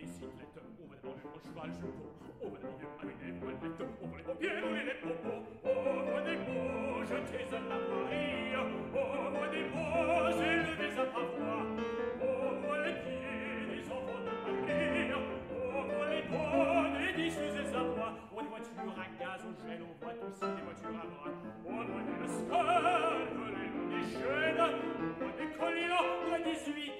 bicyclette, over en avion, en cheval, je cours, over en avion, avec des voilettes, over les paupières, over les popos, over des mots jetés à la Marie, over des mots élevés à ta voix, over les pieds des enfants de Marie, over les bonnes et diffusées à moi, over des voitures à gaz, au gel, on voit aussi des voitures à bras, over des mascottes, les déchaînes, over des colliers collier 18